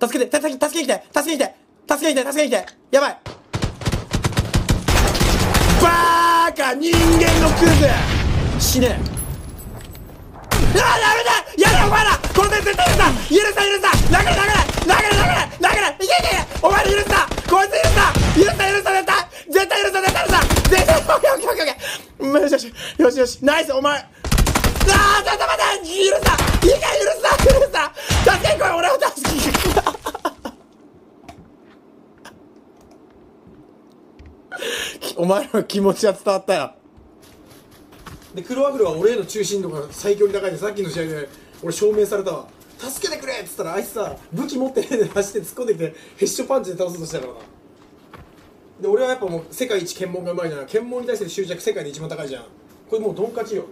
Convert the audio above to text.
助けて助けて助けに来て助けに来て助けに来て助けに来て。やばい。バーカ人間のクズ。死ね。あーダメだやれお前ら。これで絶対許さん許さん許さん殴れ殴れ。殴れ殴れ。殴れ。いけいけ。いけお前ら許さんこいつ許さん許さん許さん絶対。絶対許さん絶対許さん絶対オッケーオッケーオッケーオッケー。よしよし。よしよし。ナイスお前。ああちょっと待って。許さお前らの気持ちは伝わったよ。でクロワフルは俺への中心度が最強に高いでさっきの試合で俺証明されたわ。助けてくれっつったらあいつさ武器持ってねえで走って突っ込んできてヘッショパンチで倒そうとしたからな。で俺はやっぱもう世界一検問がうまいじゃん。検問に対する執着世界で一番高いじゃん。これもうドン勝ちよ。